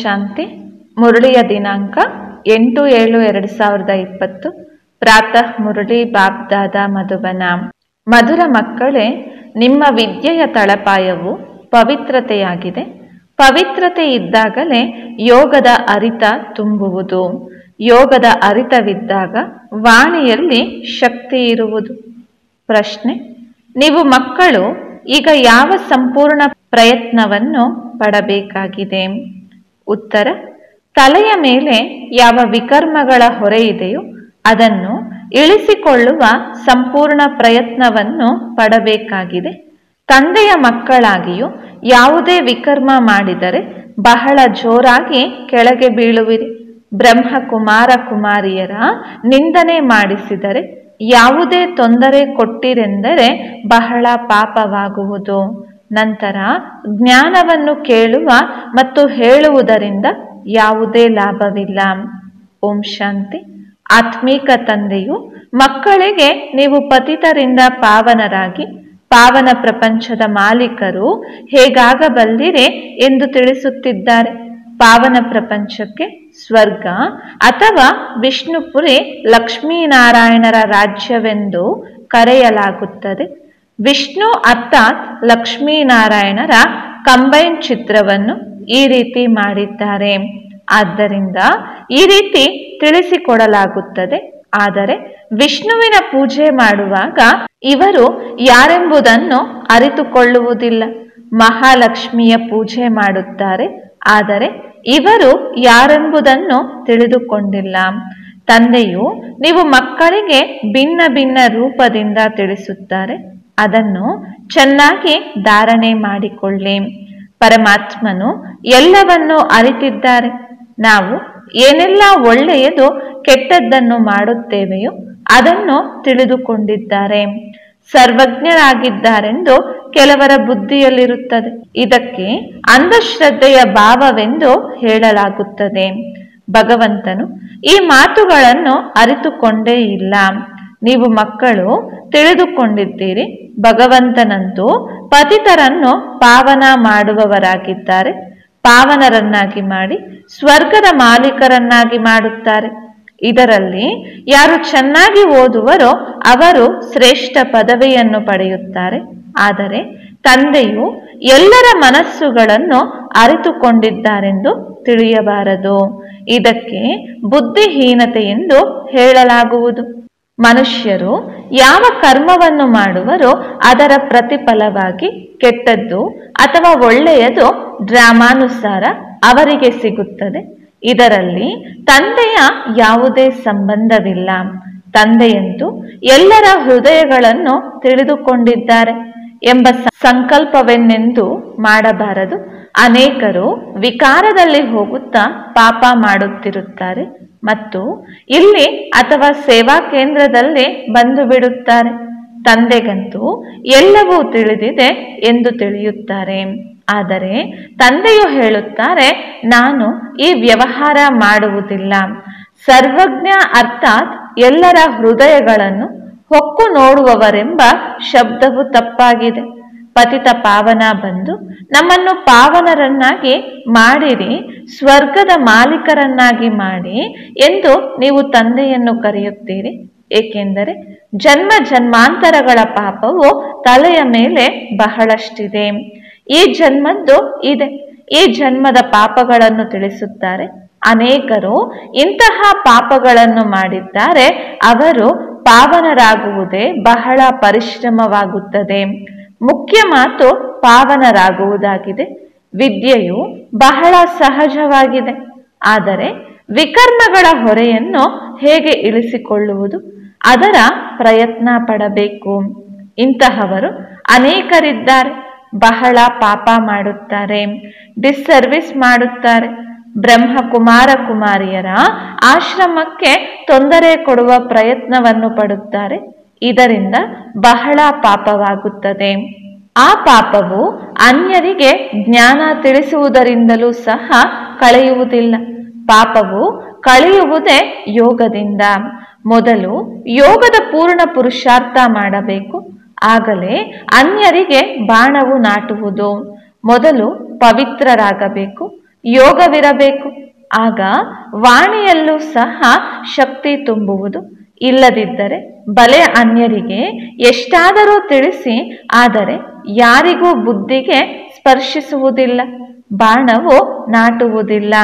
ಶಾಂತಿ. ಮುರಳಿಯ ದಿನಾಂಕ ಎಂಟು ಏಳು ಎರಡು ಸಾವಿರದ ಇಪ್ಪತ್ತು. ಪ್ರಾತಃ ಮುರಳಿ ಬಾಬ್ದಾದ ಮಧುಬನ. ಮಧುರ ಮಕ್ಕಳೇ, ನಿಮ್ಮ ವಿದ್ಯೆಯ ತಳಪಾಯವು ಪವಿತ್ರತೆಯಾಗಿದೆ. ಪವಿತ್ರತೆ ಇದ್ದಾಗಲೇ ಯೋಗದ ಅರಿತ ತುಂಬುವುದು. ಯೋಗದ ಅರಿತವಿದ್ದಾಗ ವಾಣಿಯಲ್ಲಿ ಶಕ್ತಿ ಇರುವುದು. ಪ್ರಶ್ನೆ, ನೀವು ಮಕ್ಕಳು, ಈಗ ಯಾವ ಸಂಪೂರ್ಣ ಪ್ರಯತ್ನವನ್ನು ಪಡಬೇಕಾಗಿದೆ? ಉತ್ತರ, ತಲೆಯ ಮೇಲೆ ಯಾವ ವಿಕರ್ಮಗಳ ಹೊರೆ ಇದೆಯೋ ಅದನ್ನು ಇಳಿಸಿಕೊಳ್ಳುವ ಸಂಪೂರ್ಣ ಪ್ರಯತ್ನವನ್ನು ಪಡಬೇಕಾಗಿದೆ. ತಂದೆಯ ಮಕ್ಕಳಾಗಿಯೂ ಯಾವುದೇ ವಿಕರ್ಮ ಮಾಡಿದರೆ ಬಹಳ ಜೋರಾಗಿ ಕೆಳಗೆ ಬೀಳುವಿರಿ. ಬ್ರಹ್ಮ ಕುಮಾರ ಕುಮಾರಿಯರ ನಿಂದನೆ ಮಾಡಿಸಿದರೆ ಯಾವುದೇ ತೊಂದರೆ ಕೊಟ್ಟಿರೆಂದರೆ ಬಹಳ ಪಾಪವಾಗುವುದು. ನಂತರ ಜ್ಞಾನವನ್ನು ಕೇಳುವ ಮತ್ತು ಹೇಳುವುದರಿಂದ ಯಾವುದೇ ಲಾಭವಿಲ್ಲ. ಓಂ ಶಾಂತಿ. ಆತ್ಮೀಕ ತಂದೆಯು, ಮಕ್ಕಳಿಗೆ ನೀವು ಪತಿತರಿಂದ ಪಾವನರಾಗಿ, ಪಾವನ ಪ್ರಪಂಚದ ಮಾಲೀಕರು ಹೇಗಾಗಬಲ್ಲಿರೆ ಎಂದು ತಿಳಿಸುತ್ತಿದ್ದಾರೆ. ಪಾವನ ಪ್ರಪಂಚಕ್ಕೆ ಸ್ವರ್ಗ ಅಥವಾ ವಿಷ್ಣುಪುರಿ ಲಕ್ಷ್ಮೀನಾರಾಯಣರ ರಾಜ್ಯವೆಂದು ಕರೆಯಲಾಗುತ್ತದೆ. ವಿಷ್ಣು ಅರ್ಥಾತ್ ಲಕ್ಷ್ಮೀನಾರಾಯಣರ ಕಂಬೈನ್ ಚಿತ್ರವನ್ನು ಈ ರೀತಿ ಮಾಡಿದ್ದಾರೆ. ಆದ್ದರಿಂದ ಈ ರೀತಿ ತಿಳಿಸಿಕೊಡಲಾಗುತ್ತದೆ. ಆದರೆ ವಿಷ್ಣುವಿನ ಪೂಜೆ ಮಾಡುವಾಗ ಇವರು ಯಾರೆಂಬುದನ್ನು ಅರಿತುಕೊಳ್ಳುವುದಿಲ್ಲ. ಮಹಾಲಕ್ಷ್ಮಿಯ ಪೂಜೆ ಮಾಡುತ್ತಾರೆ. ಆದರೆ ಇವರು ಯಾರೆಂಬುದನ್ನು ತಿಳಿದುಕೊಂಡಿಲ್ಲ. ತಂದೆಯು ನೀವು ಮಕ್ಕಳಿಗೆ ಭಿನ್ನ ಭಿನ್ನ ರೂಪದಿಂದ ತಿಳಿಸುತ್ತಾರೆ. ಅದನ್ನು ಚೆನ್ನಾಗಿ ಧಾರಣೆ ಮಾಡಿಕೊಳ್ಳಿ. ಪರಮಾತ್ಮನು ಎಲ್ಲವನ್ನು ಅರಿತಿದ್ದಾರೆ. ನಾವು ಏನೆಲ್ಲ ಒಳ್ಳೆಯದು ಕೆಟ್ಟದ್ದನ್ನು ಮಾಡುತ್ತೇವೆಯೋ ಅದನ್ನು ತಿಳಿದುಕೊಂಡಿದ್ದಾರೆ. ಸರ್ವಜ್ಞರಾಗಿದ್ದಾರೆಂದು ಕೆಲವರ ಬುದ್ಧಿಯಲ್ಲಿರುತ್ತದೆ. ಇದಕ್ಕೆ ಅಂಧಶ್ರದ್ಧೆಯ ಭಾವವೆಂದು ಹೇಳಲಾಗುತ್ತದೆ. ಭಗವಂತನು ಈ ಮಾತುಗಳನ್ನು ಅರಿತುಕೊಂಡೇ ಇಲ್ಲ. ನೀವು ಮಕ್ಕಳು ತಿಳಿದುಕೊಂಡಿದ್ದೀರಿ, ಭಗವಂತನಂತೂ ಪತಿತರನ್ನು ಪಾವನ ಮಾಡುವವರಾಗಿದ್ದಾರೆ. ಪಾವನರನ್ನಾಗಿ ಮಾಡಿ ಸ್ವರ್ಗದ ಮಾಲೀಕರನ್ನಾಗಿ ಮಾಡುತ್ತಾರೆ. ಇದರಲ್ಲಿ ಯಾರು ಚೆನ್ನಾಗಿ ಓದುವರೋ ಅವರು ಶ್ರೇಷ್ಠ ಪದವಿಯನ್ನು ಪಡೆಯುತ್ತಾರೆ. ಆದರೆ ತಂದೆಯು ಎಲ್ಲರ ಮನಸ್ಸುಗಳನ್ನು ಅರಿತುಕೊಂಡಿದ್ದಾರೆಂದು ತಿಳಿಯಬಾರದು. ಇದಕ್ಕೆ ಬುದ್ಧಿಹೀನತೆ ಎಂದು ಹೇಳಲಾಗುವುದು. ಮನುಷ್ಯರು ಯಾವ ಕರ್ಮವನ್ನು ಮಾಡುವರೋ ಅದರ ಪ್ರತಿಫಲವಾಗಿ ಕೆಟ್ಟದ್ದು ಅಥವಾ ಒಳ್ಳೆಯದು ಡ್ರಾಮಾನುಸಾರ ಅವರಿಗೆ ಸಿಗುತ್ತದೆ. ಇದರಲ್ಲಿ ತಂದೆಯ ಯಾವುದೇ ಸಂಬಂಧವಿಲ್ಲ. ತಂದೆಯಂತೂ ಎಲ್ಲರ ಹೃದಯಗಳನ್ನು ತಿಳಿದುಕೊಂಡಿದ್ದಾರೆ ಎಂಬ ಸಂಕಲ್ಪವೆನ್ನೆಂದು ಮಾಡಬಾರದು. ಅನೇಕರು ವಿಕಾರದಲ್ಲಿ ಹೋಗುತ್ತಾ ಪಾಪ ಮಾಡುತ್ತಿರುತ್ತಾರೆ. ಮತ್ತು ಇಲ್ಲಿ ಅಥವಾ ಸೇವಾ ಕೇಂದ್ರದಲ್ಲಿ ಬಂದು ಬಿಡುತ್ತಾರೆ. ತಂದೆಗಂತೂ ಎಲ್ಲವೂ ತಿಳಿದಿದೆ ಎಂದು ತಿಳಿಯುತ್ತಾರೆ. ಆದರೆ ತಂದೆಯು ಹೇಳುತ್ತಾರೆ, ನಾನು ಈ ವ್ಯವಹಾರ ಮಾಡುವುದಿಲ್ಲ. ಸರ್ವಜ್ಞ ಅರ್ಥಾತ್ ಎಲ್ಲರ ಹೃದಯಗಳನ್ನು ಹೊಕ್ಕು ನೋಡುವವರೆಂಬ ಶಬ್ದವು ತಪ್ಪಾಗಿದೆ. ಪತಿತ ಪಾವನ ಬಂದು ನಮ್ಮನ್ನು ಪಾವನರನ್ನಾಗಿ ಮಾಡಿರಿ, ಸ್ವರ್ಗದ ಮಾಲೀಕರನ್ನಾಗಿ ಮಾಡಿ ಎಂದು ನೀವು ತಂದೆಯನ್ನು ಕರೆಯುತ್ತೀರಿ. ಏಕೆಂದರೆ ಜನ್ಮ ಜನ್ಮಾಂತರಗಳ ಪಾಪವು ತಲೆಯ ಮೇಲೆ ಬಹಳಷ್ಟಿದೆ. ಈ ಜನ್ಮದ್ದು ಇದೆ. ಈ ಜನ್ಮದ ಪಾಪಗಳನ್ನು ತಿಳಿಸುತ್ತಾರೆ. ಅನೇಕರು ಇಂತಹ ಪಾಪಗಳನ್ನು ಮಾಡಿದ್ದಾರೆ. ಅವರು ಪಾವನರಾಗುವುದೇ ಬಹಳ ಪರಿಶ್ರಮವಾಗುತ್ತದೆ. ಮುಖ್ಯ ಮಾತು ಪಾವನರಾಗುವುದಾಗಿದೆ. ವಿದ್ಯೆಯು ಬಹಳ ಸಹಜವಾಗಿದೆ. ಆದರೆ ವಿಕರ್ಮಗಳ ಹೊರೆಯನ್ನು ಹೇಗೆ ಇಳಿಸಿಕೊಳ್ಳುವುದು? ಅದರ ಪ್ರಯತ್ನ ಪಡಬೇಕು. ಇಂತಹವರು ಅನೇಕರಿದ್ದಾರೆ. ಬಹಳ ಪಾಪ ಮಾಡುತ್ತಾರೆ. ಡಿಸ್ಸರ್ವಿಸ್ ಮಾಡುತ್ತಾರೆ. ಬ್ರಹ್ಮ ಕುಮಾರ ಕುಮಾರಿಯರ ಆಶ್ರಮಕ್ಕೆ ತೊಂದರೆ ಕೊಡುವ ಪ್ರಯತ್ನವನ್ನು ಪಡುತ್ತಾರೆ. ಇದರಿಂದ ಬಹಳ ಪಾಪವಾಗುತ್ತದೆ. ಆ ಪಾಪವು ಅನ್ಯರಿಗೆ ಜ್ಞಾನ ತಿಳಿಸುವುದರಿಂದಲೂ ಸಹ ಕಳೆಯುವುದಿಲ್ಲ. ಪಾಪವು ಕಳೆಯುವುದೇ ಯೋಗದಿಂದ. ಮೊದಲು ಯೋಗದ ಪೂರ್ಣ ಪುರುಷಾರ್ಥ ಮಾಡಬೇಕು. ಆಗಲೇ ಅನ್ಯರಿಗೆ ಬಾಣವು ನಾಟುವುದು. ಮೊದಲು ಪವಿತ್ರರಾಗಬೇಕು, ಯೋಗವಿರಬೇಕು. ಆಗ ವಾಣಿಯಲ್ಲೂ ಸಹ ಶಕ್ತಿ ತುಂಬುವುದು. ಇಲ್ಲದಿದ್ದರೆ ಬಲೆ ಅನ್ಯರಿಗೆ ಎಷ್ಟಾದರೂ ತಿಳಿಸಿ, ಆದರೆ ಯಾರಿಗೂ ಬುದ್ಧಿಗೆ ಸ್ಪರ್ಶಿಸುವುದಿಲ್ಲ, ಬಾಣವು ನಾಟುವುದಿಲ್ಲ.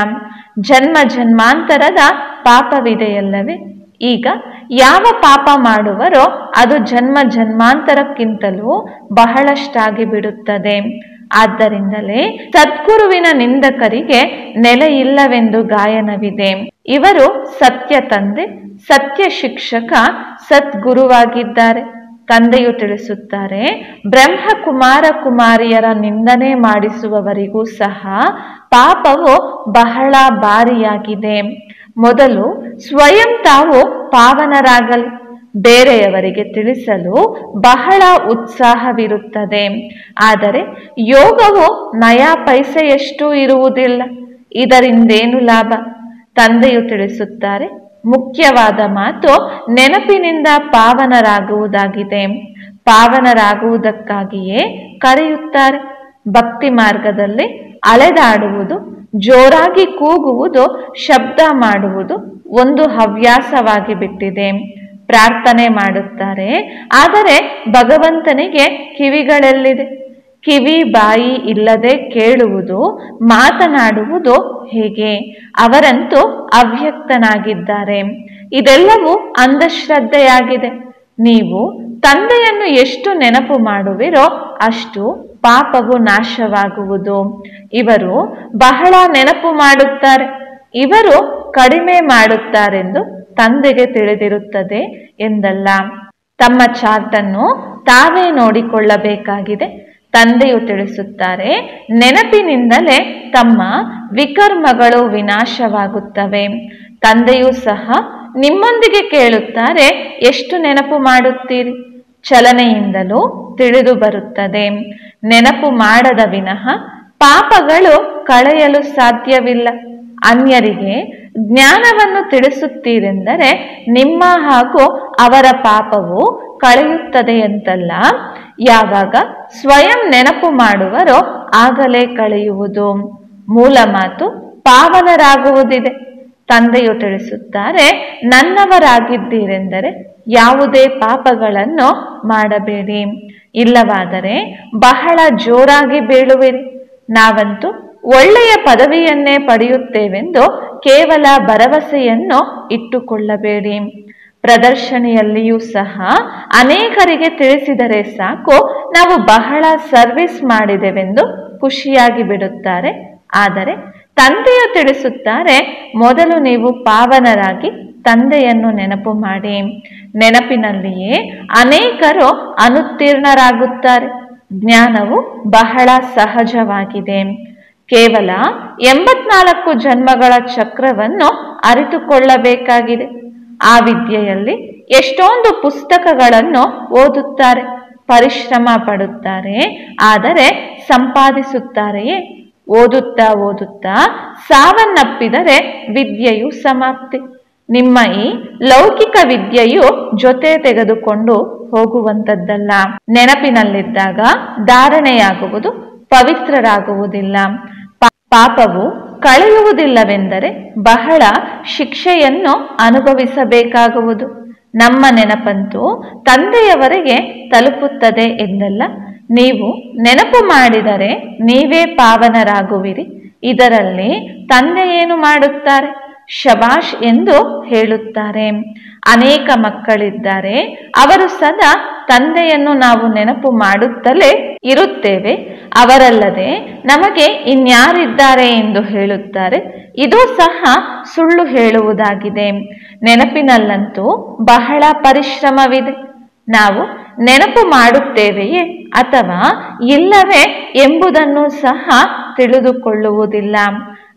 ಜನ್ಮ ಜನ್ಮಾಂತರದ ಪಾಪವಿದೆಯಲ್ಲವೇ? ಈಗ ಯಾವ ಪಾಪ ಮಾಡುವರೋ ಅದು ಜನ್ಮ ಜನ್ಮಾಂತರಕ್ಕಿಂತಲೂ ಬಹಳಷ್ಟಾಗಿ ಬಿಡುತ್ತದೆ. ಆದ್ದರಿಂದಲೇ ಸದ್ಗುರುವಿನ ನಿಂದಕರಿಗೆ ನೆಲೆಯಿಲ್ಲವೆಂದು ಗಾಯನವಿದೆ. ಇವರು ಸತ್ಯ ತಂದೆ, ಸತ್ಯ ಶಿಕ್ಷಕ, ಸದ್ಗುರುವಾಗಿದ್ದಾರೆ. ತಂದೆಯು ತಿಳಿಸುತ್ತಾರೆ, ಬ್ರಹ್ಮಕುಮಾರ ಕುಮಾರಿಯರ ನಿಂದನೆ ಮಾಡಿಸುವವರಿಗೂ ಸಹ ಪಾಪವು ಬಹಳ ಭಾರಿಯಾಗಿದೆ. ಮೊದಲು ಸ್ವಯಂ ತಾವು ಪಾವನರಾಗಲಿ ಬೇರೆಯವರಿಗೆ ತಿಳಿಸಲು ಬಹಳ ಉತ್ಸಾಹವಿರುತ್ತದೆ. ಆದರೆ ಯೋಗವು ನಯಾ ಪೈಸೆಯಷ್ಟು ಇರುವುದಿಲ್ಲ. ಇದರಿಂದೇನು ಲಾಭ? ತಂದೆಯು ತಿಳಿಸುತ್ತಾರೆ, ಮುಖ್ಯವಾದ ಮಾತು ನೆನಪಿನಿಂದ ಪಾವನರಾಗುವುದಾಗಿದೆ. ಪಾವನರಾಗುವುದಕ್ಕಾಗಿಯೇ ಕರೆಯುತ್ತಾರೆ. ಭಕ್ತಿ ಮಾರ್ಗದಲ್ಲಿ ಅಲೆದಾಡುವುದು, ಜೋರಾಗಿ ಕೂಗುವುದು, ಶಬ್ದ ಮಾಡುವುದು ಒಂದು ಹವ್ಯಾಸವಾಗಿ ಬಿಟ್ಟಿದೆ ಪ್ರಾರ್ಥನೆ ಮಾಡುತ್ತಾರೆ. ಆದರೆ ಭಗವಂತನಿಗೆ ಕಿವಿಗಳೆಲ್ಲಿದೆ. ಕಿವಿ ಬಾಯಿ ಇಲ್ಲದೆ ಕೇಳುವುದು, ಮಾತನಾಡುವುದು ಹೇಗೆ? ಅವರಂತೂ ಅವ್ಯಕ್ತನಾಗಿದ್ದಾರೆ. ಇದೆಲ್ಲವೂ ಅಂಧಶ್ರದ್ಧೆಯಾಗಿದೆ. ನೀವು ತಂದೆಯನ್ನು ಎಷ್ಟು ನೆನಪು ಮಾಡುವಿರೋ ಅಷ್ಟು ಪಾಪವು ನಾಶವಾಗುವುದು. ಇವರು ಬಹಳ ನೆನಪು ಮಾಡುತ್ತಾರೆ. ಇವರು ಕಡಿಮೆ ಮಾಡುತ್ತಾರೆಂದು ತಂದೆಗೆ ತಿಳಿದಿರುತ್ತದೆ ಎಂದಲ್ಲ. ತಮ್ಮ ಚಾರ್ಟನ್ನು ತಾವೇ ನೋಡಿಕೊಳ್ಳಬೇಕಾಗಿದೆ. ತಂದೆಯು ತಿಳಿಸುತ್ತಾರೆ, ನೆನಪಿನಿಂದಲೇ ತಮ್ಮ ವಿಕರ್ಮಗಳು ವಿನಾಶವಾಗುತ್ತವೆ. ತಂದೆಯೂ ಸಹ ನಿಮ್ಮೊಂದಿಗೆ ಕೇಳುತ್ತಾರೆ, ಎಷ್ಟು ನೆನಪು ಮಾಡುತ್ತೀರಿ? ಚಲನೆಯಿಂದಲೂ ತಿಳಿದು ಬರುತ್ತದೆ. ನೆನಪು ಮಾಡದ ವಿನಃ ಪಾಪಗಳು ಕಳೆಯಲು ಸಾಧ್ಯವಿಲ್ಲ. ಅನ್ಯರಿಗೆ ಜ್ಞಾನವನ್ನು ತಿಳಿಸುತ್ತೀರೆಂದರೆ ನಿಮ್ಮ ಹಾಗೂ ಅವರ ಪಾಪವು ಕಳೆಯುತ್ತದೆ ಅಂತಲ್ಲ. ಯಾವಾಗ ಸ್ವಯಂ ನೆನಪು ಮಾಡುವರೋ ಆಗಲೇ ಕಳೆಯುವುದು. ಮೂಲ ಮಾತು ಪಾವನರಾಗುವುದಿದೆ. ತಂದೆಯು ತಿಳಿಸುತ್ತಾರೆ, ನನ್ನವರಾಗಿದ್ದೀರೆಂದರೆ ಯಾವುದೇ ಪಾಪಗಳನ್ನು ಮಾಡಬೇಡಿ. ಇಲ್ಲವಾದರೆ ಬಹಳ ಜೋರಾಗಿ ಬೀಳುವಿರಿ. ನಾವಂತೂ ಒಳ್ಳೆಯ ಪದವಿಯನ್ನೇ ಪಡೆಯುತ್ತೇವೆಂದು ಕೇವಲ ಭರವಸೆಯನ್ನು ಇಟ್ಟುಕೊಳ್ಳಬೇಡಿ. ಪ್ರದರ್ಶನೆಯಲ್ಲಿಯೂ ಸಹ ಅನೇಕರಿಗೆ ತಿಳಿಸಿದರೆ ಸಾಕು, ನಾವು ಬಹಳ ಸರ್ವಿಸ್ ಮಾಡಿದೆವೆಂದು ಖುಷಿಯಾಗಿ ಬಿಡುತ್ತಾರೆ. ಆದರೆ ತಂದೆಯು ತಿಳಿಸುತ್ತಾರೆ, ಮೊದಲು ನೀವು ಪಾವನರಾಗಿ ತಂದೆಯನ್ನು ನೆನಪು ಮಾಡಿ. ನೆನಪಿನಲ್ಲಿಯೇ ಅನೇಕರು ಅನುತ್ತೀರ್ಣರಾಗುತ್ತಾರೆ. ಜ್ಞಾನವು ಬಹಳ ಸಹಜವಾಗಿದೆ. ಕೇವಲ ಎಂಬತ್ನಾಲ್ಕು ಜನ್ಮಗಳ ಚಕ್ರವನ್ನು ಅರಿತುಕೊಳ್ಳಬೇಕಾಗಿದೆ. ಆ ವಿದ್ಯೆಯಲ್ಲಿ ಎಷ್ಟೊಂದು ಪುಸ್ತಕಗಳನ್ನು ಓದುತ್ತಾರೆ, ಪರಿಶ್ರಮ ಪಡುತ್ತಾರೆ, ಆದರೆ ಸಂಪಾದಿಸುತ್ತಾರೆಯೇ? ಓದುತ್ತಾ ಓದುತ್ತಾ ಸಾವನ್ನಪ್ಪಿದರೆ ವಿದ್ಯೆಯು ಸಮಾಪ್ತಿ. ನಿಮ್ಮ ಈ ಲೌಕಿಕ ವಿದ್ಯೆಯು ಜೊತೆ ತೆಗೆದುಕೊಂಡು ಹೋಗುವಂಥದ್ದಲ್ಲ. ನೆನಪಿನಲ್ಲಿದ್ದಾಗ ಧಾರಣೆಯಾಗುವುದು ಪವಿತ್ರರಾಗುವುದಿಲ್ಲ. ಪಾಪವು ಕಳೆಯುವುದಿಲ್ಲವೆಂದರೆ ಬಹಳ ಶಿಕ್ಷೆಯನ್ನು ಅನುಭವಿಸಬೇಕಾಗುವುದು. ನಮ್ಮ ನೆನಪಂತೂ ತಂದೆಯವರೆಗೆ ತಲುಪುತ್ತದೆ ಎಂದಲ್ಲ. ನೀವು ನೆನಪು ಮಾಡಿದರೆ ನೀವೇ ಪಾವನರಾಗುವಿರಿ. ಇದರಲ್ಲಿ ತಂದೆ ಏನು ಮಾಡುತ್ತಾರೆ? ಶಬಾಷ್ ಎಂದು ಹೇಳುತ್ತಾರೆ. ಅನೇಕ ಮಕ್ಕಳಿದ್ದಾರೆ ಅವರು ಸದಾ ತಂದೆಯನ್ನು ನಾವು ನೆನಪು ಮಾಡುತ್ತಲೇ ಇರುತ್ತೇವೆ. ಅವರಲ್ಲದೆ ನಮಗೆ ಇನ್ಯಾರಿದ್ದಾರೆ ಎಂದು ಹೇಳುತ್ತಾರೆ. ಇದು ಸಹ ಸುಳ್ಳು ಹೇಳುವುದಾಗಿದೆ. ನೆನಪಿನಲ್ಲಂತೂ ಬಹಳ ಪರಿಶ್ರಮವಿದೆ. ನಾವು ನೆನಪು ಮಾಡುತ್ತೇವೆಯೇ ಅಥವಾ ಇಲ್ಲವೇ ಎಂಬುದನ್ನು ಸಹ ತಿಳಿದುಕೊಳ್ಳುವುದಿಲ್ಲ.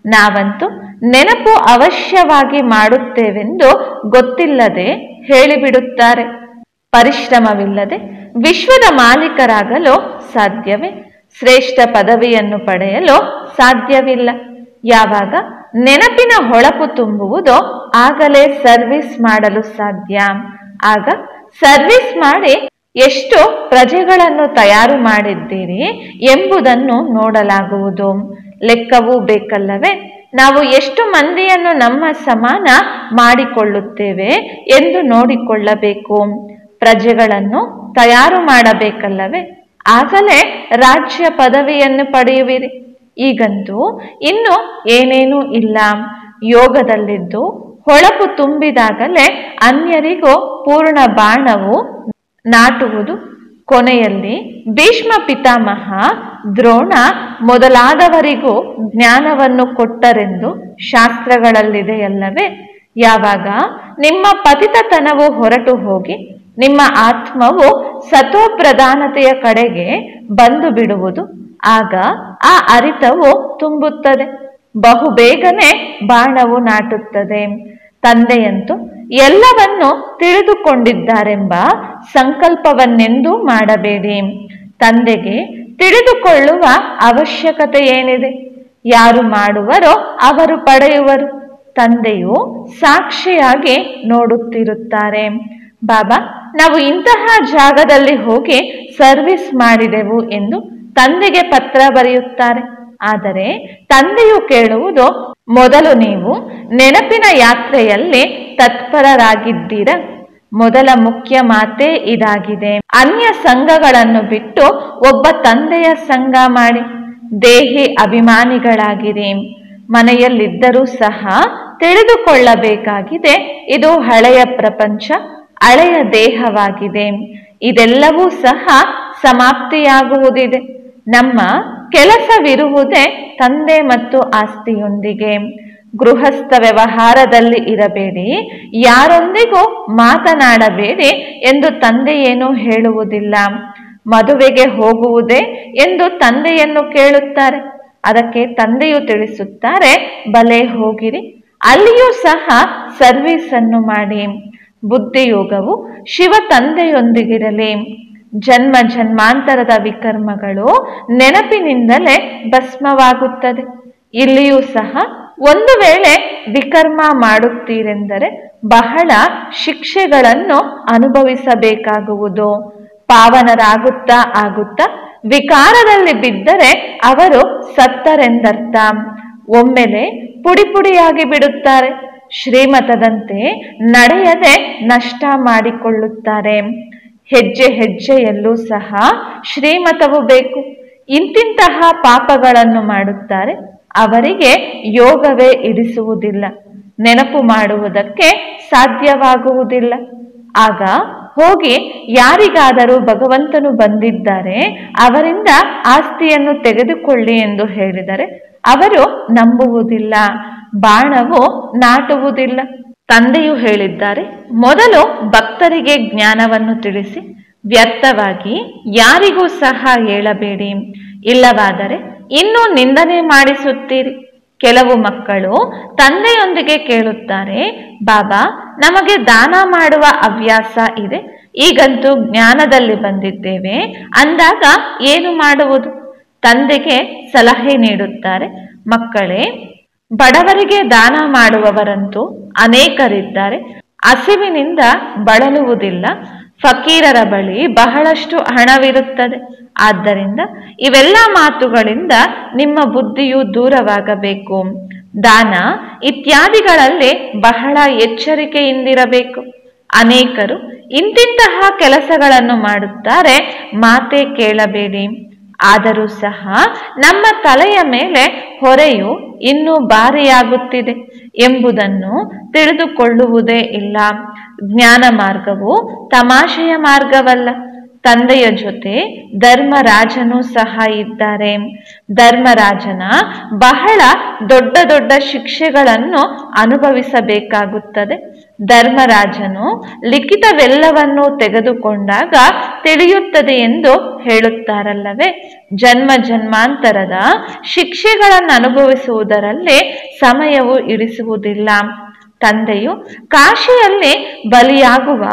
ನಾವಂತೂ ನೆನಪು ಅವಶ್ಯವಾಗಿ ಮಾಡುತ್ತೇವೆಂದು ಗೊತ್ತಿಲ್ಲದೆ ಹೇಳಿಬಿಡುತ್ತಾರೆ. ಪರಿಶ್ರಮವಿಲ್ಲದೆ ವಿಶ್ವದ ಮಾಲೀಕರಾಗಲು ಸಾಧ್ಯವೇ. ಶ್ರೇಷ್ಠ ಪದವಿಯನ್ನು ಪಡೆಯಲು ಸಾಧ್ಯವಿಲ್ಲ. ಯಾವಾಗ ನೆನಪಿನ ಹೊಳಪು ತುಂಬುವುದೋ ಆಗಲೇ ಸರ್ವಿಸ್ ಮಾಡಲು ಸಾಧ್ಯ. ಆಗ ಸರ್ವಿಸ್ ಮಾಡಿ ಎಷ್ಟು ಪ್ರಜೆಗಳನ್ನು ತಯಾರು ಮಾಡಿದ್ದೀರಿ ಎಂಬುದನ್ನು ನೋಡಲಾಗುವುದು. ಲೆಕ್ಕವೂ ಬೇಕಲ್ಲವೇ? ನಾವು ಎಷ್ಟು ಮಂದಿಯನ್ನು ನಮ್ಮ ಸಮಾನ ಮಾಡಿಕೊಳ್ಳುತ್ತೇವೆ ಎಂದು ನೋಡಿಕೊಳ್ಳಬೇಕು. ಪ್ರಜೆಗಳನ್ನು ತಯಾರು ಮಾಡಬೇಕಲ್ಲವೇ? ಆಗಲೇ ರಾಜ್ಯ ಪದವಿಯನ್ನು ಪಡೆಯುವಿರಿ. ಈಗಂತೂ ಇನ್ನು ಏನೇನೂ ಇಲ್ಲ. ಯೋಗದಲ್ಲಿದ್ದು ಹೊಳಪು ತುಂಬಿದಾಗಲೇ ಅನ್ಯರಿಗೂ ಪೂರ್ಣ ಬಾಣವು ನಾಟುವುದು. ಕೊನೆಯಲ್ಲಿ ಭೀಷ್ಮ ಪಿತಾಮಹ ದ್ರೋಣ ಮೊದಲಾದವರಿಗೂ ಜ್ಞಾನವನ್ನು ಕೊಟ್ಟರೆಂದು ಶಾಸ್ತ್ರಗಳಲ್ಲಿದೆಯಲ್ಲವೇ? ಯಾವಾಗ ನಿಮ್ಮ ಪತಿತತನವು ಹೊರಟು ಹೋಗಿ ನಿಮ್ಮ ಆತ್ಮವು ಸತ್ವಪ್ರಧಾನತೆಯ ಕಡೆಗೆ ಬಂದು ಬಿಡುವುದು. ಆಗ ಆ ಅರಿತವು ತುಂಬುತ್ತದೆ. ಬಹುಬೇಗನೆ ಬಾಣವು ನಾಟುತ್ತದೆ. ತಂದೆಯಂತೂ ಎಲ್ಲವನ್ನು ತಿಳಿದುಕೊಂಡಿದ್ದಾರೆಂಬ ಸಂಕಲ್ಪವನ್ನೆಂದೂ ಮಾಡಬೇಡಿ. ತಂದೆಗೆ ತಿಳಿದುಕೊಳ್ಳುವ ಅವಶ್ಯಕತೆ ಏನಿದೆ ಯಾರು ಮಾಡುವರೋ ಅವರು ಪಡೆಯುವರು. ತಂದೆಯು ಸಾಕ್ಷಿಯಾಗಿ ನೋಡುತ್ತಿರುತ್ತಾರೆ. ಬಾಬಾ, ನಾವು ಇಂತಹ ಜಾಗದಲ್ಲಿ ಹೋಗಿ ಸರ್ವಿಸ್ ಮಾಡಿದೆವು ಎಂದು ತಂದೆಗೆ ಪತ್ರ ಬರೆಯುತ್ತಾರೆ. ಆದರೆ ತಂದೆಯು ಕೇಳುವುದು, ಮೊದಲು ನೀವು ನೆನಪಿನ ಯಾತ್ರೆಯಲ್ಲಿ ತತ್ಪರರಾಗಿದ್ದೀರ. ಮೊದಲ ಮುಖ್ಯ ಮಾತೆ ಇದಾಗಿದೆ. ಅನ್ಯ ಸಂಘಗಳನ್ನು ಬಿಟ್ಟು ಒಬ್ಬ ತಂದೆಯ ಸಂಘ ಮಾಡಿ. ದೇಹಿ ಅಭಿಮಾನಿಗಳಾಗಿರಿ. ಮನೆಯಲ್ಲಿದ್ದರೂ ಸಹ ತಿಳಿದುಕೊಳ್ಳಬೇಕಾಗಿದೆ, ಇದು ಹಳೆಯ ಪ್ರಪಂಚ. ಹಳೆಯ ದೇಹವಾಗಿದೆ. ಇದೆಲ್ಲವೂ ಸಹ ಸಮಾಪ್ತಿಯಾಗುವುದಿದೆ. ನಮ್ಮ ಕೆಲಸವಿರುವುದೇ ತಂದೆ ಮತ್ತು ಆಸ್ತಿಯೊಂದಿಗೆ. ಗೃಹಸ್ಥ ವ್ಯವಹಾರದಲ್ಲಿ ಇರಬೇಡಿ, ಯಾರೊಂದಿಗೂ ಮಾತನಾಡಬೇಡಿ ಎಂದು ತಂದೆಯೇನು ಹೇಳುವುದಿಲ್ಲ. ಮದುವೆಗೆ ಹೋಗುವುದೇ ಎಂದು ತಂದೆಯನ್ನು ಕೇಳುತ್ತಾರೆ. ಅದಕ್ಕೆ ತಂದೆಯು ತಿಳಿಸುತ್ತಾರೆ, ಬಲೆ ಹೋಗಿರಿ, ಅಲ್ಲಿಯೂ ಸಹ ಸರ್ವಿಸ್ ಮಾಡಿ. ಬುದ್ಧಿಯೋಗವು ಶಿವ ತಂದೆಯೊಂದಿಗಿರಲಿ ಜನ್ಮ ಜನ್ಮಾಂತರದ ವಿಕರ್ಮಗಳು ನೆನಪಿನಿಂದಲೇ ಭಸ್ಮವಾಗುತ್ತದೆ. ಇಲ್ಲಿಯೂ ಸಹ ಒಂದು ವೇಳೆ ವಿಕರ್ಮ ಮಾಡುತ್ತೀರೆಂದರೆ ಬಹಳ ಶಿಕ್ಷೆಗಳನ್ನು ಅನುಭವಿಸಬೇಕಾಗುವುದು. ಪಾವನರಾಗುತ್ತಾ ಆಗುತ್ತಾ ವಿಕಾರದಲ್ಲಿ ಬಿದ್ದರೆ ಅವರು ಸತ್ತರೆಂದರ್ಥ. ಒಮ್ಮೆಲೆ ಪುಡಿ ಪುಡಿಯಾಗಿ ಬಿಡುತ್ತಾರೆ. ಶ್ರೀಮತದಂತೆ ನಡೆಯದೆ ನಷ್ಟ ಮಾಡಿಕೊಳ್ಳುತ್ತಾರೆ. ಹೆಜ್ಜೆ ಹೆಜ್ಜೆಯಲ್ಲೂ ಸಹ ಶ್ರೀಮತವು ಬೇಕು. ಇಂತಿಂತಹ ಪಾಪಗಳನ್ನು ಮಾಡುತ್ತಾರೆ. ಅವರಿಗೆ ಯೋಗವೇ ಇರಿಸುವುದಿಲ್ಲ. ನೆನಪು ಮಾಡುವುದಕ್ಕೆ ಸಾಧ್ಯವಾಗುವುದಿಲ್ಲ. ಆಗ ಹೋಗಿ ಯಾರಿಗಾದರೂ ಭಗವಂತನು ಬಂದಿದ್ದಾರೆ, ಅವರಿಂದ ಆಸ್ತಿಯನ್ನು ತೆಗೆದುಕೊಳ್ಳಿ ಎಂದು ಹೇಳಿದರೆ ಅವರು ನಂಬುವುದಿಲ್ಲ, ಬಾಣವು ನಾಟುವುದಿಲ್ಲ. ತಂದೆಯು ಹೇಳಿದ್ದಾರೆ, ಮೊದಲು ಭಕ್ತರಿಗೆ ಜ್ಞಾನವನ್ನು ತಿಳಿಸಿ, ವ್ಯರ್ಥವಾಗಿ ಯಾರಿಗೂ ಸಹ ಹೇಳಬೇಡಿ. ಇಲ್ಲವಾದರೆ ಇನ್ನೂ ನಿಂದನೆ ಮಾಡಿಸುತ್ತೀರಿ. ಕೆಲವು ಮಕ್ಕಳು ತಂದೆಯೊಂದಿಗೆ ಕೇಳುತ್ತಾರೆ, ಬಾಬಾ, ನಮಗೆ ದಾನ ಮಾಡುವ ಹವ್ಯಾಸ ಇದೆ, ಈಗಂತೂ ಜ್ಞಾನದಲ್ಲಿ ಬಂದಿದ್ದೇವೆ, ಅಂದಾಗ ಏನು ಮಾಡುವುದು? ತಂದೆಗೆ ಸಲಹೆ ನೀಡುತ್ತಾರೆ. ಮಕ್ಕಳೇ, ಬಡವರಿಗೆ ದಾನ ಮಾಡುವವರಂತೂ ಅನೇಕರಿದ್ದಾರೆ. ಹಸಿವಿನಿಂದ ಬಳಲುವುದಿಲ್ಲ. ಫಕೀರರ ಬಳಿ ಬಹಳಷ್ಟು ಹಣವಿರುತ್ತದೆ. ಆದ್ದರಿಂದ ಇವೆಲ್ಲ ಮಾತುಗಳಿಂದ ನಿಮ್ಮ ಬುದ್ಧಿಯು ದೂರವಾಗಬೇಕು. ದಾನ ಇತ್ಯಾದಿಗಳಲ್ಲಿ ಬಹಳ ಎಚ್ಚರಿಕೆಯಿಂದಿರಬೇಕು. ಅನೇಕರು ಇಂತಿಂತಹ ಕೆಲಸಗಳನ್ನು ಮಾಡುತ್ತಾರೆ. ಮಾತೇ ಕೇಳಬೇಡಿ. ಆದರೂ ಸಹ ನಮ್ಮ ತಲೆಯ ಮೇಲೆ ಹೊರೆಯು ಇನ್ನೂ ಭಾರಿಯಾಗುತ್ತಿದೆ ಎಂಬುದನ್ನು ತಿಳಿದುಕೊಳ್ಳುವುದೇ ಇಲ್ಲ. ಜ್ಞಾನ ಮಾರ್ಗವು ತಮಾಷೆಯ ಮಾರ್ಗವಲ್ಲ. ತಂದೆಯ ಜೊತೆ ಧರ್ಮರಾಜನು ಸಹ ಇದ್ದಾರೆ. ಧರ್ಮರಾಜನ ಬಹಳ ದೊಡ್ಡ ದೊಡ್ಡ ಶಿಕ್ಷೆಗಳನ್ನು ಅನುಭವಿಸಬೇಕಾಗುತ್ತದೆ. ಧರ್ಮರಾಜನು ಲಿಖಿತವೆಲ್ಲವನ್ನೂ ತೆಗೆದುಕೊಂಡಾಗ ತಿಳಿಯುತ್ತದೆ ಎಂದು ಹೇಳುತ್ತಾರಲ್ಲವೇ? ಜನ್ಮ ಜನ್ಮಾಂತರದ ಶಿಕ್ಷೆಗಳನ್ನು ಅನುಭವಿಸುವುದರಲ್ಲಿ ಸಮಯವು ಇರಿಸುವುದಿಲ್ಲ. ತಂದೆಯು ಕಾಶಿಯಲ್ಲಿ ಬಲಿಯಾಗುವ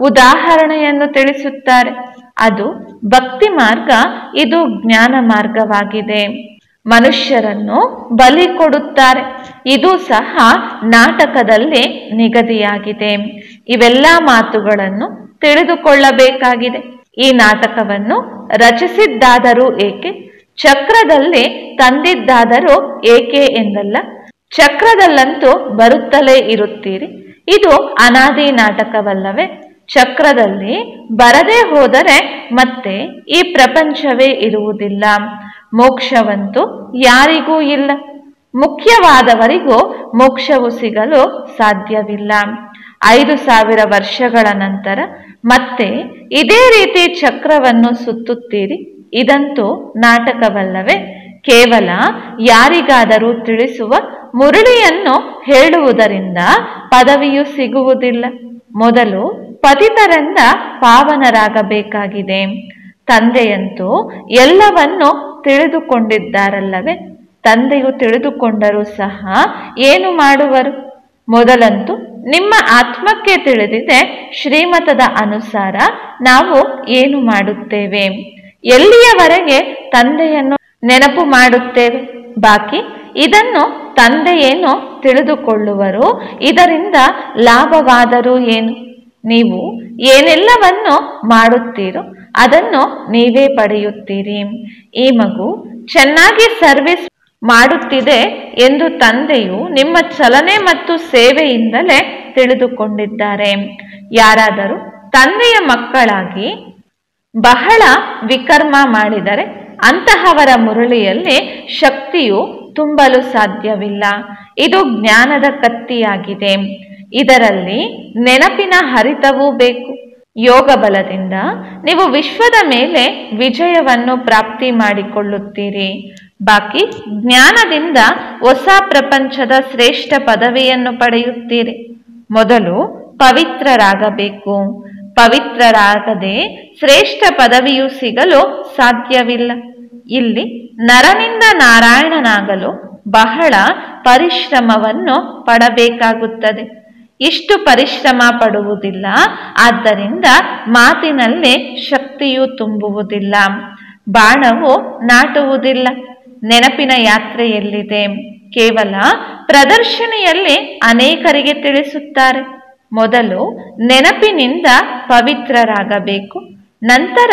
ಉದಾಹರಣೆಯನ್ನು ತಿಳಿಸುತ್ತಾರೆ. ಅದು ಭಕ್ತಿ ಮಾರ್ಗ, ಇದು ಜ್ಞಾನ ಮಾರ್ಗವಾಗಿದೆ. ಮನುಷ್ಯರನ್ನು ಬಲಿ ಕೊಡುತ್ತಾರೆ. ಇದು ಸಹ ನಾಟಕದಲ್ಲಿ ನಿಗದಿಯಾಗಿದೆ. ಇವೆಲ್ಲ ಮಾತುಗಳನ್ನು ತಿಳಿದುಕೊಳ್ಳಬೇಕಾಗಿದೆ. ಈ ನಾಟಕವನ್ನು ರಚಿಸಿದ್ದಾದರೂ ಏಕೆ? ಚಕ್ರದಲ್ಲಿ ತಂದಿದ್ದಾದರೂ ಏಕೆ ಎಂದಲ್ಲ. ಚಕ್ರದಲ್ಲಂತೂ ಬರುತ್ತಲೇ ಇರುತ್ತೀರಿ. ಇದು ಅನಾದಿ ನಾಟಕವಲ್ಲವೇ? ಚಕ್ರದಲ್ಲಿ ಬರದೇ ಹೋದರೆ ಮತ್ತೆ ಈ ಪ್ರಪಂಚವೇ ಇರುವುದಿಲ್ಲ. ಮೋಕ್ಷವಂತೂ ಯಾರಿಗೂ ಇಲ್ಲ. ಮುಖ್ಯವಾದವರಿಗೂ ಮೋಕ್ಷವು ಸಿಗಲು ಸಾಧ್ಯವಿಲ್ಲ. ಐದು ಸಾವಿರ ವರ್ಷಗಳ ನಂತರ ಮತ್ತೆ ಇದೇ ರೀತಿ ಚಕ್ರವನ್ನು ಸುತ್ತುತ್ತೀರಿ. ಇದಂತೂ ನಾಟಕವಲ್ಲವೇ. ಕೇವಲ ಯಾರಿಗಾದರೂ ತಿಳಿಸುವ ಮುರಳಿಯನ್ನು ಹೇಳುವುದರಿಂದ ಪದವಿಯು ಸಿಗುವುದಿಲ್ಲ. ಮೊದಲು ಪತಿತರಿಂದ ಪಾವನರಾಗಬೇಕಾಗಿದೆ. ತಂದೆಯಂತೂ ಎಲ್ಲವನ್ನು ತಿಳಿದುಕೊಂಡಿದ್ದಾರಲ್ಲವೇ? ತಂದೆಯು ತಿಳಿದುಕೊಂಡರೂ ಸಹ ಏನು ಮಾಡುವರು? ಮೊದಲಂತೂ ನಿಮ್ಮ ಆತ್ಮಕ್ಕೆ ತಿಳಿದಿದೆ, ಶ್ರೀಮತದ ಅನುಸಾರ ನಾವು ಏನು ಮಾಡುತ್ತೇವೆ? ಎಲ್ಲಿಯವರೆಗೆ ತಂದೆಯನ್ನು ನೆನಪು ಮಾಡುತ್ತೇವೆ? ಬಾಕಿ, ಇದನ್ನು ತಂದೆಯೇನು ತಿಳಿದುಕೊಳ್ಳುವರು? ಇದರಿಂದ ಲಾಭವಾದರೂ ಏನು? ನೀವು ಏನೆಲ್ಲವನ್ನು ಮಾಡುತ್ತೀರೋ ಅದನ್ನು ನೀವೇ ಪಡೆಯುತ್ತೀರಿ. ಈ ಮಗು ಚೆನ್ನಾಗಿ ಸರ್ವಿಸ್ ಮಾಡುತ್ತಿದೆ ಎಂದು ತಂದೆಯು ನಿಮ್ಮ ಚಲನೆ ಮತ್ತು ಸೇವೆಯಿಂದಲೇ ತಿಳಿದುಕೊಂಡಿದ್ದಾರೆ. ಯಾರಾದರೂ ತಂದೆಯ ಮಕ್ಕಳಾಗಿ ಬಹಳ ವಿಕರ್ಮ ಮಾಡಿದರೆ ಅಂತಹವರ ಮುರಳಿಯಲ್ಲಿ ಶಕ್ತಿಯು ತುಂಬಲು ಸಾಧ್ಯವಿಲ್ಲ. ಇದು ಜ್ಞಾನದ ಕತ್ತಿಯಾಗಿದೆ. ಇದರಲ್ಲಿ ನೆನಪಿನ ಹರಿತವೂ ಬೇಕು. ಯೋಗ ಬಲದಿಂದ ನೀವು ವಿಶ್ವದ ಮೇಲೆ ವಿಜಯವನ್ನು ಪ್ರಾಪ್ತಿ ಮಾಡಿಕೊಳ್ಳುತ್ತೀರಿ. ಬಾಕಿ ಜ್ಞಾನದಿಂದ ಹೊಸ ಪ್ರಪಂಚದ ಶ್ರೇಷ್ಠ ಪದವಿಯನ್ನು ಪಡೆಯುತ್ತೀರಿ. ಮೊದಲು ಪವಿತ್ರರಾಗಬೇಕು. ಪವಿತ್ರರಾಗದೆ ಶ್ರೇಷ್ಠ ಪದವಿಯು ಸಿಗಲು ಸಾಧ್ಯವಿಲ್ಲ. ಇಲ್ಲಿ ನರನಿಂದ ನಾರಾಯಣನಾಗಲು ಬಹಳ ಪರಿಶ್ರಮವನ್ನು ಪಡಬೇಕಾಗುತ್ತದೆ. ಇಷ್ಟು ಪರಿಶ್ರಮ ಪಡುವುದಿಲ್ಲ. ಆದ್ದರಿಂದ ಮಾತಿನಲ್ಲಿ ಶಕ್ತಿಯು ತುಂಬುವುದಿಲ್ಲ. ಬಾಣವು ನಾಟುವುದಿಲ್ಲ. ನೆನಪಿನ ಯಾತ್ರೆಯಲ್ಲಿದೆ. ಕೇವಲ ಪ್ರದರ್ಶನೆಯಲ್ಲಿ ಅನೇಕರಿಗೆ ತಿಳಿಸುತ್ತಾರೆ. ಮೊದಲು ನೆನಪಿನಿಂದ ಪವಿತ್ರರಾಗಬೇಕು. ನಂತರ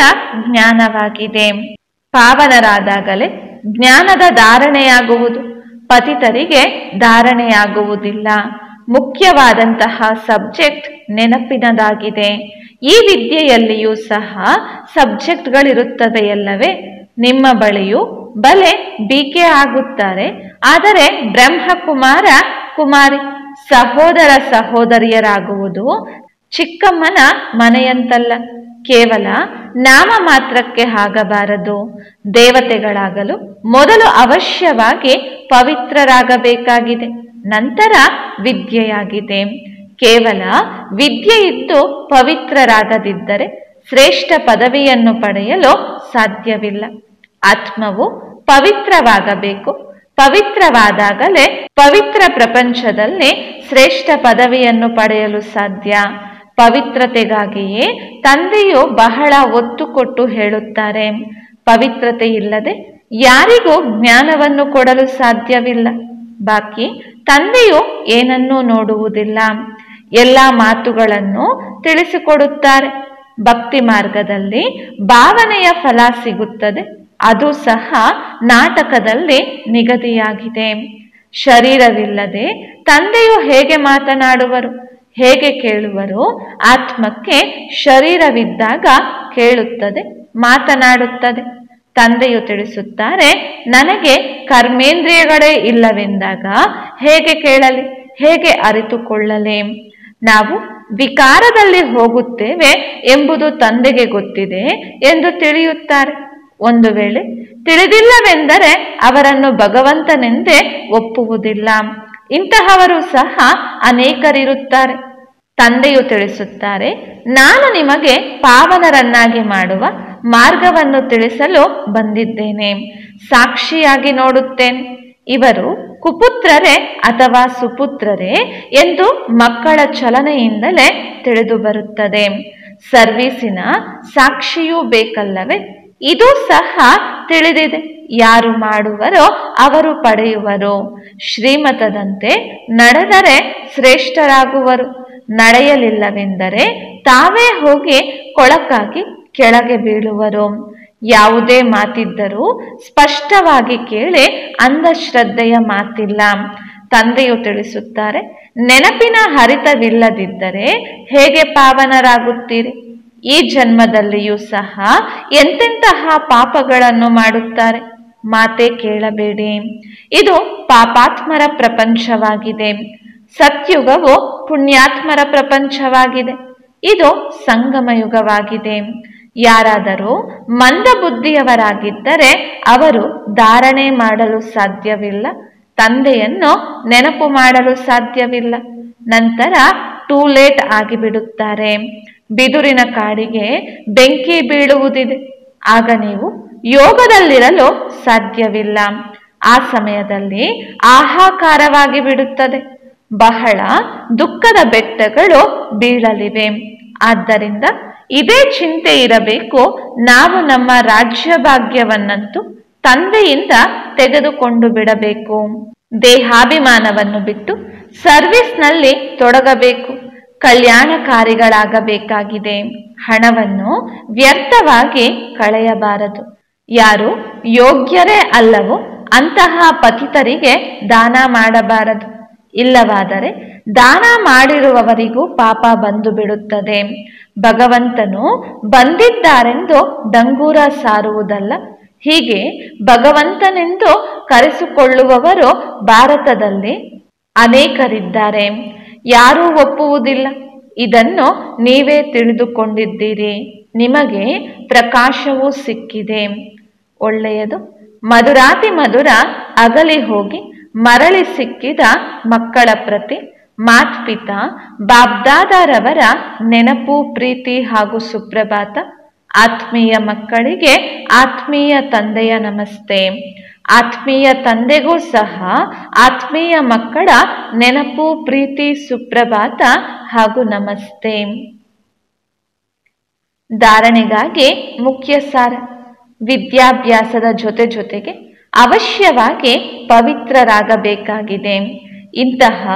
ಜ್ಞಾನವಾಗಿದೆ. ಪಾವನರಾದಾಗಲೇ ಜ್ಞಾನದ ಧಾರಣೆಯಾಗುವುದು. ಪತಿತರಿಗೆ ಧಾರಣೆಯಾಗುವುದಿಲ್ಲ. ಮುಖ್ಯವಾದಂತಹ ಸಬ್ಜೆಕ್ಟ್ ನೆನಪಿನದಾಗಿದೆ. ಈ ವಿದ್ಯೆಯಲ್ಲಿಯೂ ಸಹ ಸಬ್ಜೆಕ್ಟ್ಗಳಿರುತ್ತದೆಯಲ್ಲವೇ ನಿಮ್ಮ ಬಳಿಯೂ ಬಲೆ ಬಿಕೆ ಆಗುತ್ತಾರೆ. ಆದರೆ ಬ್ರಹ್ಮಕುಮಾರ, ಕುಮಾರಿ, ಸಹೋದರ ಸಹೋದರಿಯರಾಗುವುದು ಚಿಕ್ಕಮ್ಮನ ಮನೆಯಂತಲ್ಲ. ಕೇವಲ ನಾಮ ಮಾತ್ರಕ್ಕೆ ಆಗಬಾರದು. ದೇವತೆಗಳಾಗಲು ಮೊದಲು ಅವಶ್ಯವಾಗಿ ಪವಿತ್ರರಾಗಬೇಕಾಗಿದೆ. ನಂತರ ವಿದ್ಯೆಯಾಗಿದೆ. ಕೇವಲ ವಿದ್ಯೆ ಇದ್ದು ಪವಿತ್ರರಾಗದಿದ್ದರೆ ಶ್ರೇಷ್ಠ ಪದವಿಯನ್ನು ಪಡೆಯಲು ಸಾಧ್ಯವಿಲ್ಲ. ಆತ್ಮವು ಪವಿತ್ರವಾಗಬೇಕು. ಪವಿತ್ರವಾದಾಗಲೇ ಪವಿತ್ರ ಪ್ರಪಂಚದಲ್ಲಿ ಶ್ರೇಷ್ಠ ಪದವಿಯನ್ನು ಪಡೆಯಲು ಸಾಧ್ಯ. ಪವಿತ್ರತೆಗಾಗಿಯೇ ತಂದೆಯು ಬಹಳ ಒತ್ತು ಕೊಟ್ಟು ಹೇಳುತ್ತಾರೆ. ಪವಿತ್ರತೆ ಇಲ್ಲದೆ ಯಾರಿಗೂ ಜ್ಞಾನವನ್ನು ಕೊಡಲು ಸಾಧ್ಯವಿಲ್ಲ. ಬಾಕಿ, ತಂದೆಯು ಏನನ್ನೂ ನೋಡುವುದಿಲ್ಲ. ಎಲ್ಲ ಮಾತುಗಳನ್ನು ತಿಳಿಸಿಕೊಡುತ್ತಾರೆ. ಭಕ್ತಿ ಮಾರ್ಗದಲ್ಲಿ ಭಾವನೆಯ ಫಲ ಸಿಗುತ್ತದೆ. ಅದು ಸಹ ನಾಟಕದಲ್ಲಿ ನಿಗದಿಯಾಗಿದೆ. ಶರೀರವಿಲ್ಲದೆ ತಂದೆಯು ಹೇಗೆ ಮಾತನಾಡುವರು? ಹೇಗೆ ಕೇಳುವರು? ಆತ್ಮಕ್ಕೆ ಶರೀರವಿದ್ದಾಗ ಕೇಳುತ್ತದೆ, ಮಾತನಾಡುತ್ತದೆ. ತಂದೆಯು ತಿಳಿಸುತ್ತಾರೆ, ನನಗೆ ಕರ್ಮೇಂದ್ರಿಯಗಳೇ ಇಲ್ಲವೆಂದಾಗ ಹೇಗೆ ಕೇಳಲಿ, ಹೇಗೆ ಅರಿತುಕೊಳ್ಳಲಿ? ನಾವು ವಿಕಾರದಲ್ಲಿ ಹೋಗುತ್ತೇವೆ ಎಂಬುದು ತಂದೆಗೆ ಗೊತ್ತಿದೆ ಎಂದು ತಿಳಿಯುತ್ತಾರೆ. ಒಂದು ವೇಳೆ ತಿಳಿದಿಲ್ಲವೆಂದರೆ ಅವರನ್ನು ಭಗವಂತನೆಂದೇ ಒಪ್ಪುವುದಿಲ್ಲ. ಇಂತಹವರು ಸಹ ಅನೇಕರಿರುತ್ತಾರೆ. ತಂದೆಯು ತಿಳಿಸುತ್ತಾರೆ, ನಾನು ನಿಮಗೆ ಪಾವನರನ್ನಾಗಿ ಮಾಡುವ ಮಾರ್ಗವನ್ನು ತಿಳಿಸಲು ಬಂದಿದ್ದೇನೆ. ಸಾಕ್ಷಿಯಾಗಿ ನೋಡುತ್ತೇನೆ, ಇವರು ಕುಪುತ್ರರೇ ಅಥವಾ ಸುಪುತ್ರರೇ ಎಂದು ಮಕ್ಕಳ ಚಲನೆಯಿಂದಲೇ ತಿಳಿದು ಬರುತ್ತದೆ ಸರ್ವೀಸಿನ ಸಾಕ್ಷಿಯೂ ಬೇಕಲ್ಲವೇ? ಇದು ಸಹ ತಿಳಿದಿದೆ. ಯಾರು ಮಾಡುವರೋ ಅವರು ಪಡೆಯುವರು. ಶ್ರೀಮತದಂತೆ ನಡೆದರೆ ಶ್ರೇಷ್ಠರಾಗುವರು. ನಡೆಯಲಿಲ್ಲವೆಂದರೆ ತಾವೇ ಹೋಗಿ ಕೊಳಕಾಗಿ ಕೆಳಗೆ ಬೀಳುವರು. ಯಾವುದೇ ಮಾತಿದ್ದರೂ ಸ್ಪಷ್ಟವಾಗಿ ಕೇಳಿ ಅಂಧಶ್ರದ್ಧೆಯ ಮಾತಿಲ್ಲ. ತಂದೆಯು ತಿಳಿಸುತ್ತಾರೆ, ನೆನಪಿನ ಹರಿತವಿಲ್ಲದಿದ್ದರೆ ಹೇಗೆ ಪಾವನರಾಗುತ್ತೀರಿ? ಈ ಜನ್ಮದಲ್ಲಿಯೂ ಸಹ ಎಂತೆಂತಹ ಪಾಪಗಳನ್ನು ಮಾಡುತ್ತಾರೆ? ಮಾತೆ ಕೇಳಬೇಡಿ. ಇದು ಪಾಪಾತ್ಮರ ಪ್ರಪಂಚವಾಗಿದೆ. ಸತ್ಯುಗವು ಪುಣ್ಯಾತ್ಮರ ಪ್ರಪಂಚವಾಗಿದೆ. ಇದು ಸಂಗಮಯುಗವಾಗಿದೆ. ಯಾರಾದರೂ ಮಂದ ಬುದ್ಧಿಯವರಾಗಿದ್ದರೆ ಅವರು ಧಾರಣೆ ಮಾಡಲು ಸಾಧ್ಯವಿಲ್ಲ, ತಂದೆಯನ್ನು ನೆನಪು ಮಾಡಲು ಸಾಧ್ಯವಿಲ್ಲ. ನಂತರ ಟೂ ಲೇಟ್ ಆಗಿಬಿಡುತ್ತಾರೆ. ಬಿದುರಿನ ಕಾಡಿಗೆ ಬೆಂಕಿ ಬೀಳುವುದಿದೆ. ಆಗ ನೀವು ಯೋಗದಲ್ಲಿರಲು ಸಾಧ್ಯವಿಲ್ಲ. ಆ ಸಮಯದಲ್ಲಿ ಆಹಾಕಾರವಾಗಿ ಬಿಡುತ್ತದೆ. ಬಹಳ ದುಃಖದ ಬೆಟ್ಟಗಳು ಬೀಳಲಿವೆ. ಆದ್ದರಿಂದ ಇದೇ ಚಿಂತೆ ಇರಬೇಕು. ನಾವು ನಮ್ಮ ರಾಜ್ಯ ಭಾಗ್ಯವನ್ನಂತೂ ತಂದೆಯಿಂದ ತೆಗೆದುಕೊಂಡು ಬಿಡಬೇಕು. ದೇಹಾಭಿಮಾನವನ್ನು ಬಿಟ್ಟು ಸರ್ವಿಸ್ನಲ್ಲಿ ತೊಡಗಬೇಕು. ಕಲ್ಯಾಣಕಾರಿಗಳಾಗಬೇಕಾಗಿದೆ. ಹಣವನ್ನು ವ್ಯರ್ಥವಾಗಿ ಕಳೆಯಬಾರದು. ಯಾರು ಯೋಗ್ಯರೇ ಅಲ್ಲವೋ ಅಂತಹ ಪತಿತರಿಗೆ ದಾನ ಮಾಡಬಾರದು. ಇಲ್ಲವಾದರೆ ದಾನ ಮಾಡಿರುವವರಿಗೂ ಪಾಪ ಬಂದು ಬಿಡುತ್ತದೆ. ಭಗವಂತನು ಬಂದಿದ್ದಾರೆಂದು ಡಂಗೂರ ಸಾರುವುದಲ್ಲ. ಹೀಗೆ ಭಗವಂತನೆಂದು ಕರೆಸಿಕೊಳ್ಳುವವರು ಭಾರತದಲ್ಲಿ ಅನೇಕರಿದ್ದಾರೆ. ಯಾರೂ ಒಪ್ಪುವುದಿಲ್ಲ. ಇದನ್ನು ನೀವೇ ತಿಳಿದುಕೊಂಡಿದ್ದೀರಿ. ನಿಮಗೆ ಪ್ರಕಾಶವೂ ಸಿಕ್ಕಿದೆ. ಒಳ್ಳೆಯದು. ಮಧುರಾತಿ ಮಧುರ ಅಗಲಿ ಹೋಗಿ ಮರಳಿ ಸಿಕ್ಕಿದ ಮಕ್ಕಳ ಪ್ರತಿ ಮಾತ್ಪಿತ ಬಾಬ್ದಾದರವರ ನೆನಪು, ಪ್ರೀತಿ ಹಾಗೂ ಸುಪ್ರಭಾತ. ಆತ್ಮೀಯ ಮಕ್ಕಳಿಗೆ ಆತ್ಮೀಯ ತಂದೆಯ ನಮಸ್ತೆ. ಆತ್ಮೀಯ ತಂದೆಗೂ ಸಹ ಆತ್ಮೀಯ ಮಕ್ಕಳ ನೆನಪು, ಪ್ರೀತಿ, ಸುಪ್ರಭಾತ ಹಾಗೂ ನಮಸ್ತೆ. ಧಾರಣೆಗಾಗಿ ಮುಖ್ಯ ಸಾರ, ವಿದ್ಯಾಭ್ಯಾಸದ ಜೊತೆ ಜೊತೆಗೆ ಅವಶ್ಯವಾಗಿ ಪವಿತ್ರರಾಗಬೇಕಾಗಿದೆ. ಇಂತಹ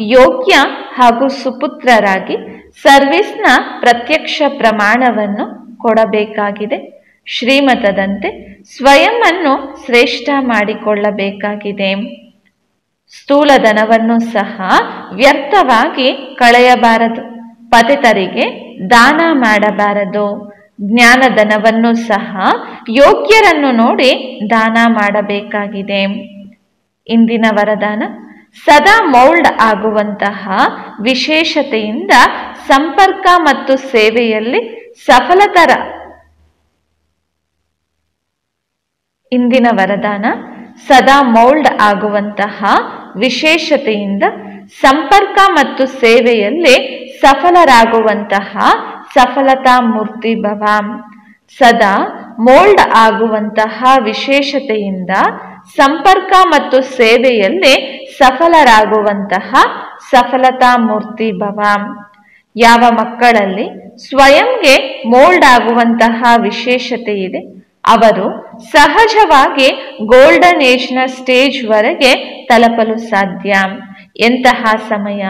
ಯೋಗ್ಯ ಹಾಗೂ ಸುಪುತ್ರರಾಗಿ ಸರ್ವಿಸ್ನ ಪ್ರತ್ಯಕ್ಷ ಪ್ರಮಾಣವನ್ನು ಕೊಡಬೇಕಾಗಿದೆ. ಶ್ರೀಮತದಂತೆ ಸ್ವಯಂ ಅನ್ನು ಶ್ರೇಷ್ಠ ಮಾಡಿಕೊಳ್ಳಬೇಕಾಗಿದೆ. ಸ್ಥೂಲಧನವನ್ನು ಸಹ ವ್ಯರ್ಥವಾಗಿ ಕಳೆಯಬಾರದು. ಪತಿತರಿಗೆ ದಾನ ಮಾಡಬಾರದು. ಜ್ಞಾನ ಜ್ಞಾನಧನವನ್ನು ಸಹ ಯೋಗ್ಯರನ್ನು ನೋಡಿ ದಾನ ಮಾಡಬೇಕಾಗಿದೆ. ಇಂದಿನ ವರದಾನ, ಸದಾ ಮೌಲ್ಡ್ ಆಗುವಂತಹ ವಿಶೇಷತೆಯಿಂದ ಸಂಪರ್ಕ ಮತ್ತು ಸೇವೆಯಲ್ಲಿ ಸಫಲತರ ಇಂದಿನ ವರದಾನ ಸದಾ ಮೌಲ್ಡ್ ಆಗುವಂತಹ ವಿಶೇಷತೆಯಿಂದ ಸಂಪರ್ಕ ಮತ್ತು ಸೇವೆಯಲ್ಲಿ ಸಫಲರಾಗುವಂತಹ ಸಫಲತಾ ಮೂರ್ತಿ ಭವಾಂ. ಸದಾ ಮೋಲ್ಡ್ ಆಗುವಂತಹ ವಿಶೇಷತೆಯಿಂದ ಸಂಪರ್ಕ ಮತ್ತು ಸೇವೆಯಲ್ಲಿ ಸಫಲರಾಗುವಂತಹ ಸಫಲತಾ ಮೂರ್ತಿ ಭವಾಂ. ಯಾವ ಮಕ್ಕಳಲ್ಲಿ ಸ್ವಯಂಗೆ ಮೋಲ್ಡ್ ಆಗುವಂತಹ ವಿಶೇಷತೆ ಇದೆ ಅವರು ಸಹಜವಾಗಿ ಗೋಲ್ಡನ್ ಏಜ್ನ ಸ್ಟೇಜ್ವರೆಗೆ ತಲುಪಲು ಸಾಧ್ಯ. ಎಂತಹ ಸಮಯ,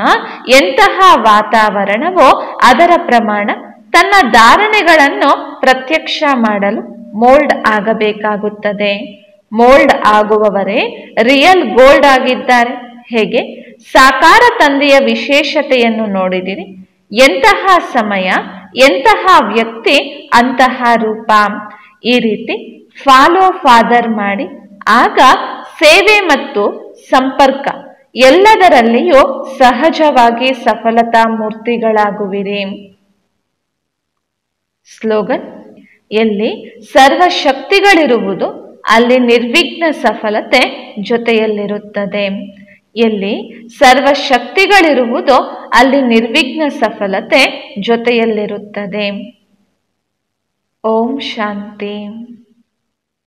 ಎಂತಹ ವಾತಾವರಣವೋ ಅದರ ಪ್ರಮಾಣ ತನ್ನ ಧಾರಣೆಗಳನ್ನು ಪ್ರತ್ಯಕ್ಷ ಮಾಡಲು ಮೋಲ್ಡ್ ಆಗಬೇಕಾಗುತ್ತದೆ. ಮೋಲ್ಡ್ ಆಗುವವರೇ ರಿಯಲ್ ಗೋಲ್ಡ್ ಆಗಿದ್ದಾರೆ. ಹೇಗೆ? ಸಾಕಾರ ತಂದೆಯ ವಿಶೇಷತೆಯನ್ನು ನೋಡಿದಿರಿ. ಎಂತಹ ಸಮಯ, ಎಂತಹ ವ್ಯಕ್ತಿ ಅಂತಹ ರೂಪ. ಈ ರೀತಿ ಫಾಲೋ ಫಾದರ್ ಮಾಡಿ, ಆಗ ಸೇವೆ ಮತ್ತು ಸಂಪರ್ಕ ಎಲ್ಲದರಲ್ಲಿಯೂ ಸಹಜವಾಗಿ ಸಫಲತಾ ಮೂರ್ತಿಗಳಾಗುವಿರಿ. ಸ್ಲೋಗನ್, ಎಲ್ಲಿ ಸರ್ವಶಕ್ತಿಗಳಿರುವುದು, ಅಲ್ಲಿ ನಿರ್ವಿಘ್ನ ಸಫಲತೆ ಜೊತೆಯಲ್ಲಿರುತ್ತದೆ. ಎಲ್ಲಿ ಸರ್ವಶಕ್ತಿಗಳಿರುವುದೋ, ಅಲ್ಲಿ ನಿರ್ವಿಘ್ನ ಸಫಲತೆ ಜೊತೆಯಲ್ಲಿರುತ್ತದೆ. ಓಂ ಶಾಂತಿ